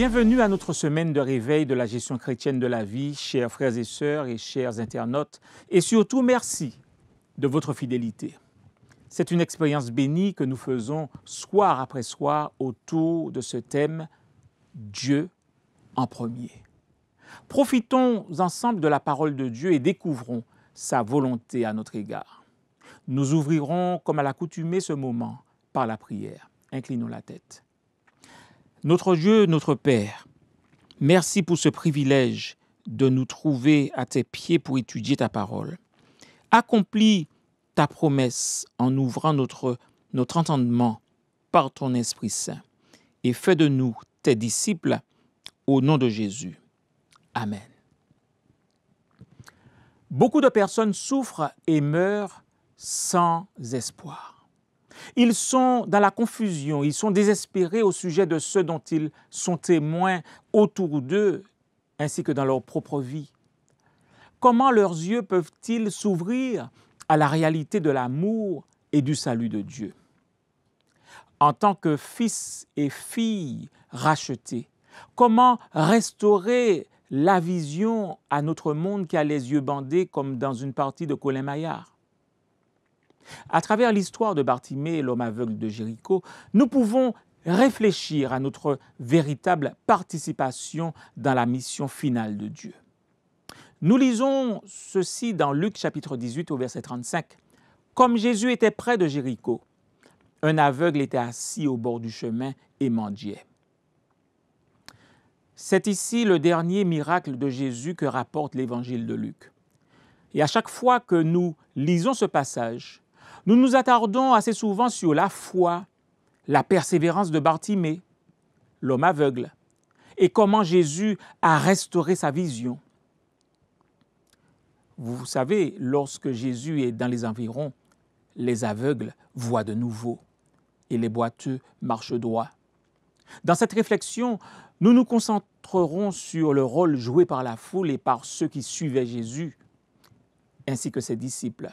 Bienvenue à notre semaine de réveil de la gestion chrétienne de la vie, chers frères et sœurs et chers internautes, et surtout merci de votre fidélité. C'est une expérience bénie que nous faisons soir après soir autour de ce thème Dieu en premier. Profitons ensemble de la parole de Dieu et découvrons sa volonté à notre égard. Nous ouvrirons, comme à l'accoutumée, ce moment par la prière. Inclinons la tête. Notre Dieu, notre Père, merci pour ce privilège de nous trouver à tes pieds pour étudier ta parole. Accomplis ta promesse en ouvrant notre, notre entendement par ton Esprit Saint et fais de nous tes disciples au nom de Jésus. Amen. Beaucoup de personnes souffrent et meurent sans espoir. Ils sont dans la confusion, ils sont désespérés au sujet de ceux dont ils sont témoins autour d'eux, ainsi que dans leur propre vie. Comment leurs yeux peuvent-ils s'ouvrir à la réalité de l'amour et du salut de Dieu? En tant que fils et filles rachetés, comment restaurer la vision à notre monde qui a les yeux bandés comme dans une partie de Colin Maillard? À travers l'histoire de Bartimée, l'homme aveugle de Jéricho, nous pouvons réfléchir à notre véritable participation dans la mission finale de Dieu. Nous lisons ceci dans Luc chapitre 18 au verset 35. Comme Jésus était près de Jéricho, un aveugle était assis au bord du chemin et mendiait. C'est ici le dernier miracle de Jésus que rapporte l'évangile de Luc. Et à chaque fois que nous lisons ce passage, nous nous attardons assez souvent sur la foi, la persévérance de Bartimée, l'homme aveugle, et comment Jésus a restauré sa vision. Vous savez, lorsque Jésus est dans les environs, les aveugles voient de nouveau et les boiteux marchent droit. Dans cette réflexion, nous nous concentrerons sur le rôle joué par la foule et par ceux qui suivaient Jésus, ainsi que ses disciples.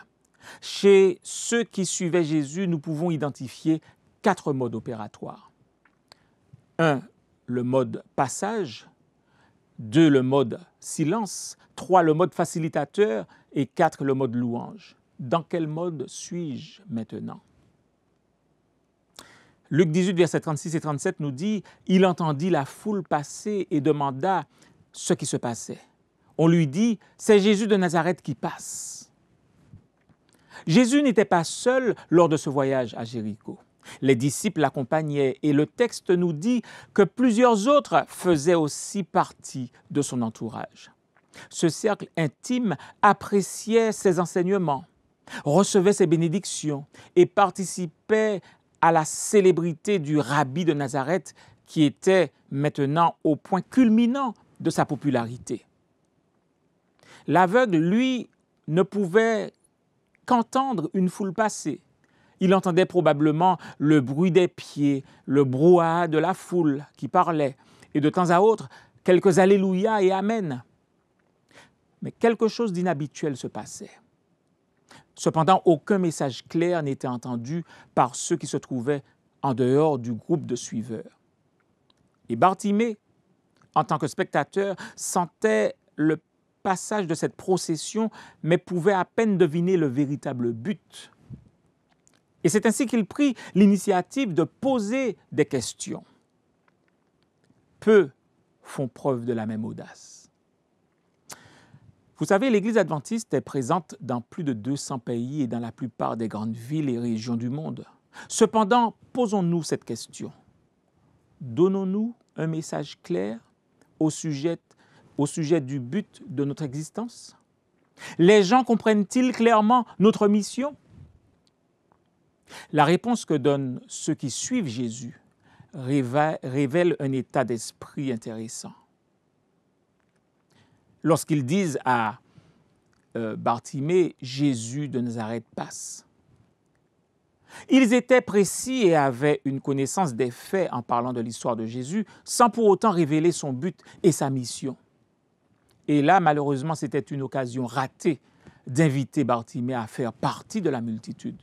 Chez ceux qui suivaient Jésus, nous pouvons identifier quatre modes opératoires. Un, le mode passage. Deux, le mode silence. Trois, le mode facilitateur. Et quatre, le mode louange. Dans quel mode suis-je maintenant? Luc 18, versets 36 et 37 nous dit, Il entendit la foule passer et demanda ce qui se passait. On lui dit, C'est Jésus de Nazareth qui passe. Jésus n'était pas seul lors de ce voyage à Jéricho. Les disciples l'accompagnaient et le texte nous dit que plusieurs autres faisaient aussi partie de son entourage. Ce cercle intime appréciait ses enseignements, recevait ses bénédictions et participait à la célébrité du rabbi de Nazareth qui était maintenant au point culminant de sa popularité. L'aveugle, lui, ne pouvait qu'entendre une foule passer. Il entendait probablement le bruit des pieds, le brouhaha de la foule qui parlait, et de temps à autre, quelques Alléluia et Amen. Mais quelque chose d'inhabituel se passait. Cependant, aucun message clair n'était entendu par ceux qui se trouvaient en dehors du groupe de suiveurs. Et Bartimée, en tant que spectateur, sentait le passage de cette procession, mais pouvait à peine deviner le véritable but. Et c'est ainsi qu'il prit l'initiative de poser des questions. Peu font preuve de la même audace. Vous savez, l'Église adventiste est présente dans plus de 200 pays et dans la plupart des grandes villes et régions du monde. Cependant, posons-nous cette question. Donnons-nous un message clair au sujet au sujet du but de notre existence? Les gens comprennent-ils clairement notre mission? La réponse que donnent ceux qui suivent Jésus révèle un état d'esprit intéressant. Lorsqu'ils disent à euh, Bartimée, Jésus de Nazareth passe. Ils étaient précis et avaient une connaissance des faits en parlant de l'histoire de Jésus, sans pour autant révéler son but et sa mission. Et là, malheureusement, c'était une occasion ratée d'inviter Bartimée à faire partie de la multitude.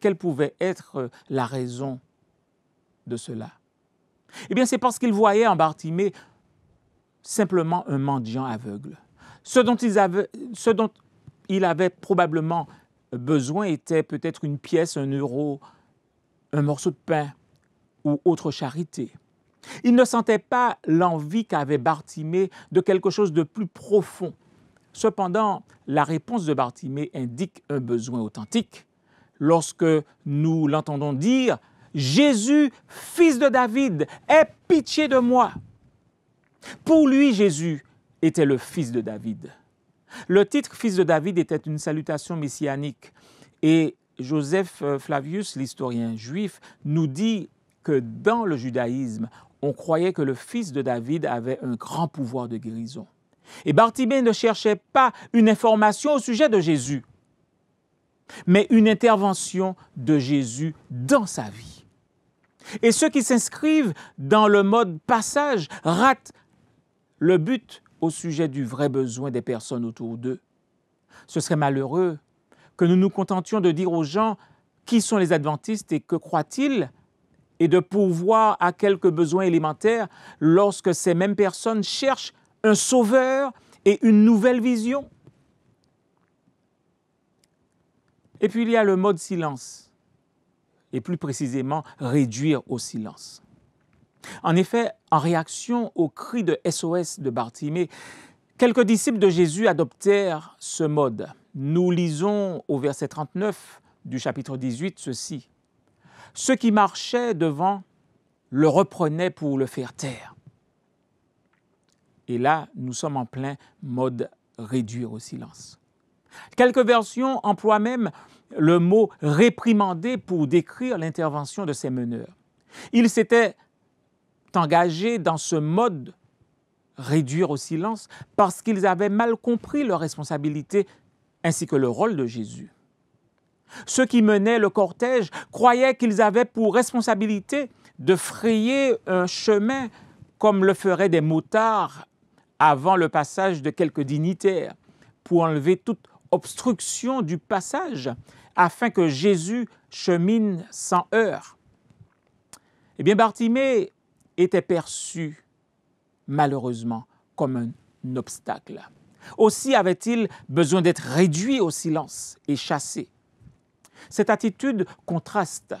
Quelle pouvait être la raison de cela? Eh bien, c'est parce qu'ils voyaient en Bartimée simplement un mendiant aveugle. Ce dont, ils avaient, ce dont il avait probablement besoin était peut-être une pièce, un euro, un morceau de pain ou autre charité. Il ne sentait pas l'envie qu'avait Bartimée de quelque chose de plus profond. Cependant, la réponse de Bartimée indique un besoin authentique. Lorsque nous l'entendons dire Jésus, fils de David, aie pitié de moi. Pour lui, Jésus était le fils de David. Le titre fils de David était une salutation messianique et Joseph euh, Flavius, l'historien juif, nous dit que dans le judaïsme, on croyait que le fils de David avait un grand pouvoir de guérison. Et Bartimée ne cherchait pas une information au sujet de Jésus, mais une intervention de Jésus dans sa vie. Et ceux qui s'inscrivent dans le mode passage ratent le but au sujet du vrai besoin des personnes autour d'eux. Ce serait malheureux que nous nous contentions de dire aux gens qui sont les adventistes et que croient-ils et de pourvoir à quelques besoins élémentaires lorsque ces mêmes personnes cherchent un sauveur et une nouvelle vision. Et puis il y a le mode silence, et plus précisément réduire au silence. En effet, en réaction au cri de SOS de Bartimée, quelques disciples de Jésus adoptèrent ce mode. Nous lisons au verset 39 du chapitre 18 ceci. Ceux qui marchaient devant le reprenaient pour le faire taire. Et là, nous sommes en plein mode réduire au silence. Quelques versions emploient même le mot réprimander pour décrire l'intervention de ces meneurs. Ils s'étaient engagés dans ce mode réduire au silence parce qu'ils avaient mal compris leur responsabilité ainsi que le rôle de Jésus. Ceux qui menaient le cortège croyaient qu'ils avaient pour responsabilité de frayer un chemin comme le feraient des motards avant le passage de quelques dignitaires, pour enlever toute obstruction du passage, afin que Jésus chemine sans heurts. Eh bien, Bartimée était perçu, malheureusement, comme un obstacle. Aussi avait-il besoin d'être réduit au silence et chassé. Cette attitude contraste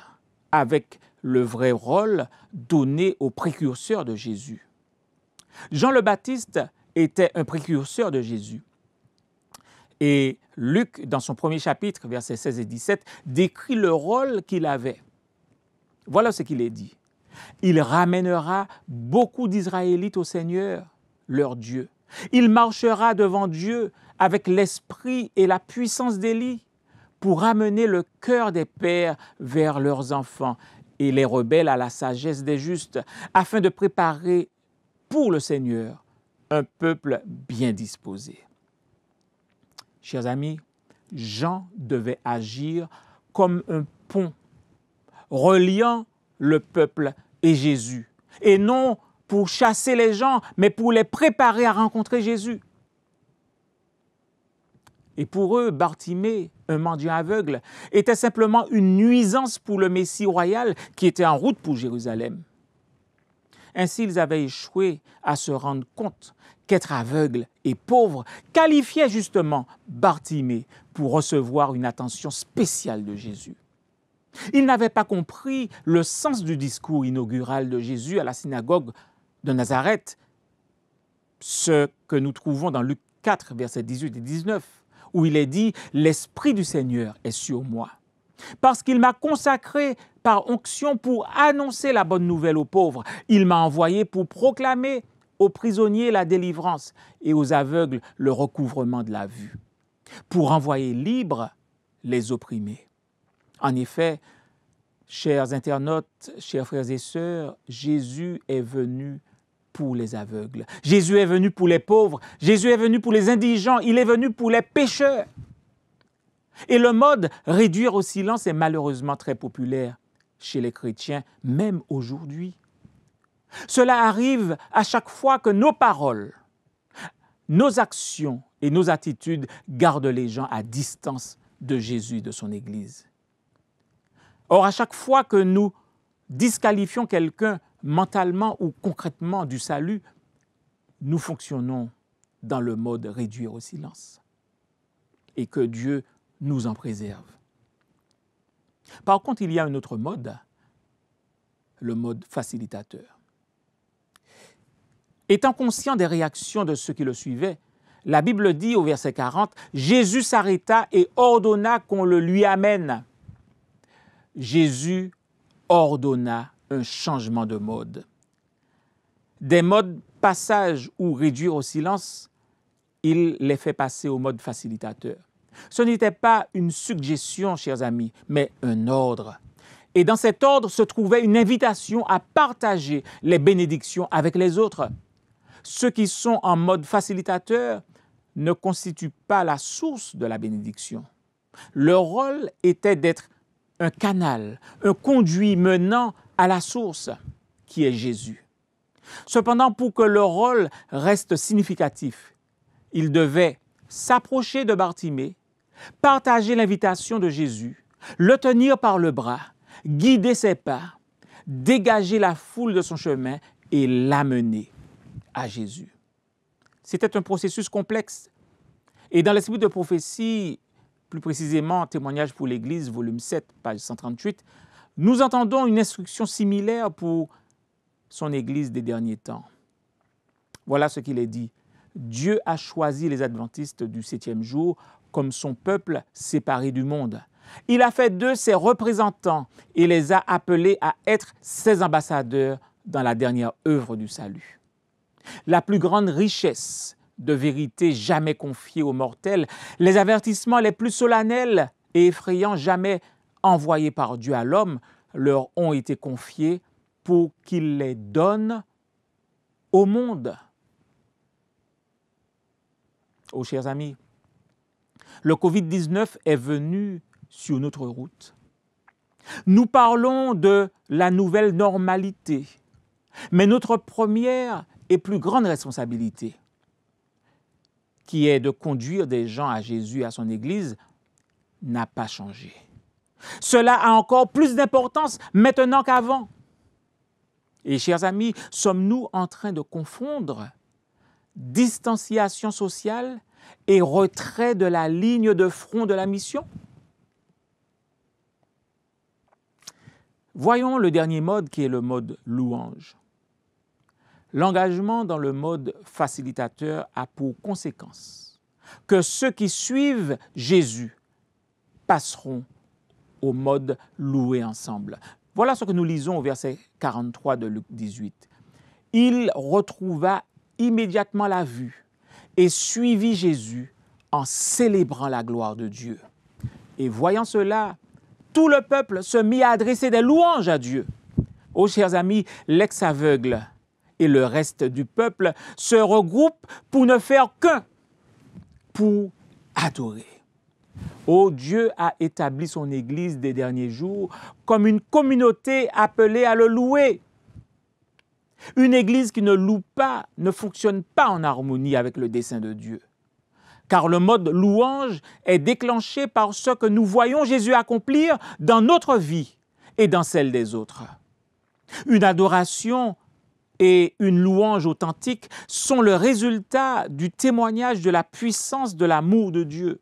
avec le vrai rôle donné au précurseur de Jésus. Jean le Baptiste était un précurseur de Jésus. Et Luc, dans son premier chapitre, versets 16 et 17, décrit le rôle qu'il avait. Voilà ce qu'il est dit. Il ramènera beaucoup d'Israélites au Seigneur, leur Dieu. Il marchera devant Dieu avec l'esprit et la puissance d'Élie pour ramener le cœur des pères vers leurs enfants et les rebelles à la sagesse des justes, afin de préparer pour le Seigneur un peuple bien disposé. Chers amis, Jean devait agir comme un pont reliant le peuple et Jésus, et non pour chasser les gens, mais pour les préparer à rencontrer Jésus. Et pour eux, Bartimée, un mendiant aveugle, était simplement une nuisance pour le Messie royal qui était en route pour Jérusalem. Ainsi, ils avaient échoué à se rendre compte qu'être aveugle et pauvre qualifiait justement Bartimée pour recevoir une attention spéciale de Jésus. Ils n'avaient pas compris le sens du discours inaugural de Jésus à la synagogue de Nazareth, ce que nous trouvons dans Luc 4, versets 18 et 19, où il est dit, L'Esprit du Seigneur est sur moi, parce qu'il m'a consacré par onction pour annoncer la bonne nouvelle aux pauvres. Il m'a envoyé pour proclamer aux prisonniers la délivrance et aux aveugles le recouvrement de la vue, pour envoyer libres les opprimés. En effet, chers internautes, chers frères et sœurs, Jésus est venu pour les aveugles. Jésus est venu pour les pauvres. Jésus est venu pour les indigents. Il est venu pour les pécheurs. Et le mode réduire au silence est malheureusement très populaire chez les chrétiens, même aujourd'hui. Cela arrive à chaque fois que nos paroles, nos actions et nos attitudes gardent les gens à distance de Jésus de son Église. Or, à chaque fois que nous disqualifions quelqu'un mentalement ou concrètement du salut, nous fonctionnons dans le mode réduire au silence. Et que Dieu nous en préserve. Par contre, il y a un autre mode, le mode facilitateur. Étant conscient des réactions de ceux qui le suivaient, la Bible dit au verset 40, Jésus s'arrêta et ordonna qu'on le lui amène. Jésus ordonna un changement de mode. Des modes passage ou réduire au silence, il les fait passer au mode facilitateur. Ce n'était pas une suggestion, chers amis, mais un ordre. Et dans cet ordre se trouvait une invitation à partager les bénédictions avec les autres. Ceux qui sont en mode facilitateur ne constituent pas la source de la bénédiction. Leur rôle était d'être un canal, un conduit menant à la source, qui est Jésus. Cependant, pour que leur rôle reste significatif, ils devaient s'approcher de Bartimée, partager l'invitation de Jésus, le tenir par le bras, guider ses pas, dégager la foule de son chemin et l'amener à Jésus. C'était un processus complexe. Et dans l'esprit de prophétie, plus précisément Témoignage pour l'Église, volume 7, page 138, nous entendons une instruction similaire pour son Église des derniers temps. Voilà ce qu'il est dit. Dieu a choisi les adventistes du septième jour comme son peuple séparé du monde. Il a fait d'eux ses représentants et les a appelés à être ses ambassadeurs dans la dernière œuvre du salut. La plus grande richesse de vérité jamais confiée aux mortels, les avertissements les plus solennels et effrayants jamais envoyés par Dieu à l'homme leur ont été confiés pour qu'il les donne au monde. Oh chers amis, le Covid-19 est venu sur notre route. Nous parlons de la nouvelle normalité, mais notre première et plus grande responsabilité, qui est de conduire des gens à Jésus à son Église, n'a pas changé. Cela a encore plus d'importance maintenant qu'avant. Et chers amis, sommes-nous en train de confondre distanciation sociale et retrait de la ligne de front de la mission? Voyons le dernier mode qui est le mode louange. L'engagement dans le mode facilitateur a pour conséquence que ceux qui suivent Jésus passeront au mode louer ensemble. Voilà ce que nous lisons au verset 43 de Luc 18. Il retrouva immédiatement la vue et suivit Jésus en célébrant la gloire de Dieu. Et voyant cela, tout le peuple se mit à adresser des louanges à Dieu. Ô chers amis, l'ex-aveugle et le reste du peuple se regroupent pour ne faire qu'un, pour adorer. Oh, Dieu a établi son Église des derniers jours comme une communauté appelée à le louer. Une Église qui ne loue pas ne fonctionne pas en harmonie avec le dessein de Dieu. Car le mode louange est déclenché par ce que nous voyons Jésus accomplir dans notre vie et dans celle des autres. Une adoration et une louange authentique sont le résultat du témoignage de la puissance de l'amour de Dieu.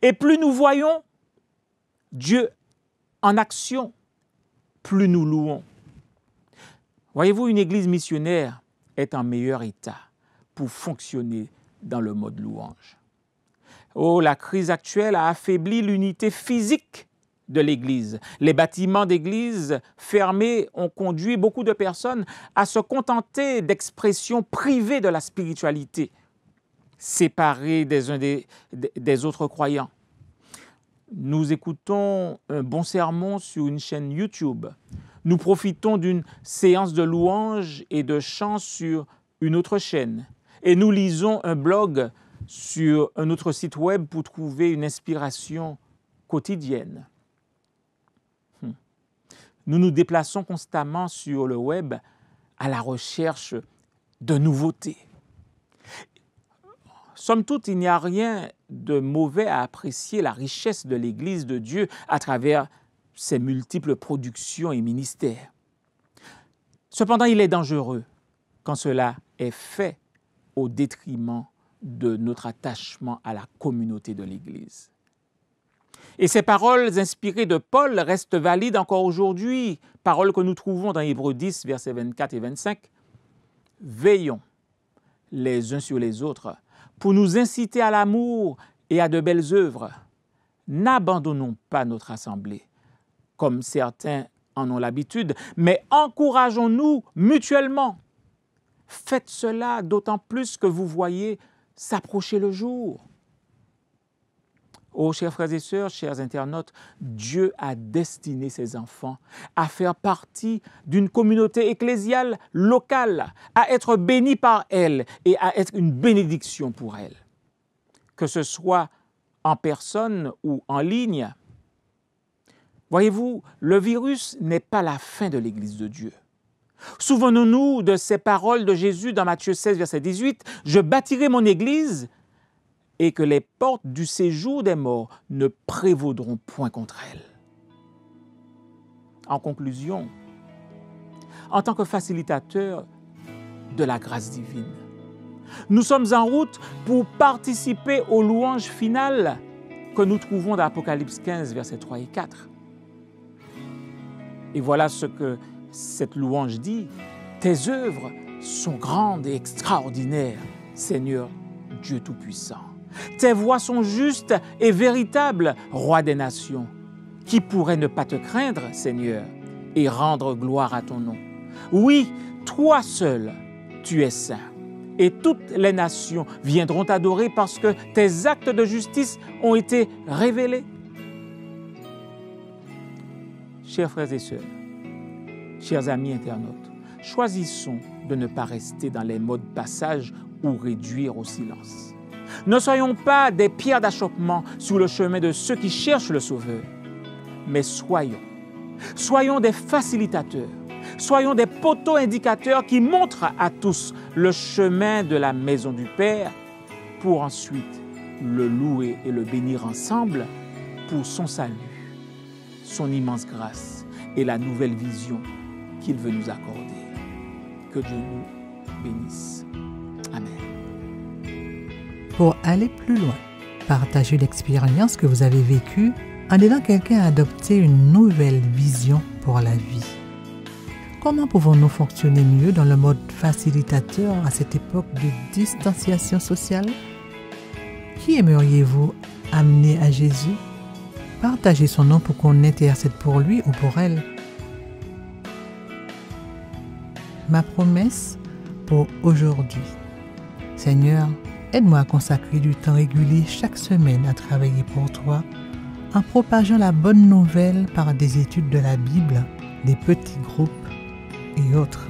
Et plus nous voyons Dieu en action, plus nous louons. Voyez-vous, une église missionnaire est en meilleur état pour fonctionner dans le mode louange. Oh, la crise actuelle a affaibli l'unité physique de l'Église. Les bâtiments d'Église fermés ont conduit beaucoup de personnes à se contenter d'expressions privées de la spiritualité séparés des uns des, autres croyants. Nous écoutons un bon sermon sur une chaîne YouTube. Nous profitons d'une séance de louanges et de chants sur une autre chaîne. Et nous lisons un blog sur un autre site web pour trouver une inspiration quotidienne. Nous nous déplaçons constamment sur le web à la recherche de nouveautés. Somme toute, il n'y a rien de mauvais à apprécier la richesse de l'Église de Dieu à travers ses multiples productions et ministères. Cependant, il est dangereux quand cela est fait au détriment de notre attachement à la communauté de l'Église. Et ces paroles inspirées de Paul restent valides encore aujourd'hui, paroles que nous trouvons dans Hébreux 10, versets 24 et 25. Veillons les uns sur les autres pour nous inciter à l'amour et à de belles œuvres. N'abandonnons pas notre assemblée, comme certains en ont l'habitude, mais encourageons-nous mutuellement. Faites cela d'autant plus que vous voyez s'approcher le jour. Oh, chers frères et sœurs, chers internautes, Dieu a destiné ses enfants à faire partie d'une communauté ecclésiale locale, à être bénis par elle et à être une bénédiction pour elle. Que ce soit en personne ou en ligne. Voyez-vous, le virus n'est pas la fin de l'Église de Dieu. Souvenons-nous de ces paroles de Jésus dans Matthieu 16, verset 18, Je bâtirai mon Église et que les portes du séjour des morts ne prévaudront point contre elle. En conclusion, en tant que facilitateur de la grâce divine, nous sommes en route pour participer aux louanges finales que nous trouvons dans Apocalypse 15, versets 3 et 4. Et voilà ce que cette louange dit. Tes œuvres sont grandes et extraordinaires, Seigneur Dieu Tout-Puissant. Tes voies sont justes et véritables, roi des nations. Qui pourrait ne pas te craindre, Seigneur, et rendre gloire à ton nom? Oui, toi seul, tu es saint. Et toutes les nations viendront t'adorer parce que tes actes de justice ont été révélés. Chers frères et sœurs, chers amis internautes, choisissons de ne pas rester dans les modes passage ou réduire au silence. Ne soyons pas des pierres d'achoppement sur le chemin de ceux qui cherchent le Sauveur, mais soyons, soyons des facilitateurs, soyons des poteaux indicateurs qui montrent à tous le chemin de la maison du Père pour ensuite le louer et le bénir ensemble pour son salut, son immense grâce et la nouvelle vision qu'il veut nous accorder. Que Dieu nous bénisse. Pour aller plus loin, partagez l'expérience que vous avez vécue en aidant quelqu'un à adopter une nouvelle vision pour la vie. Comment pouvons-nous fonctionner mieux dans le mode facilitateur à cette époque de distanciation sociale? Qui aimeriez-vous amener à Jésus? Partagez son nom pour qu'on intercède pour lui ou pour elle. Ma promesse pour aujourd'hui. Seigneur, Aide-moi à consacrer du temps régulier chaque semaine à travailler pour toi en propageant la bonne nouvelle par des études de la Bible, des petits groupes et autres.